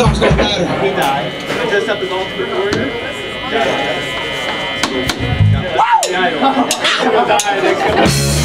song's gonna matter. He died. Dressed up as Ultimate Warrior. Died. Wow! The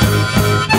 Música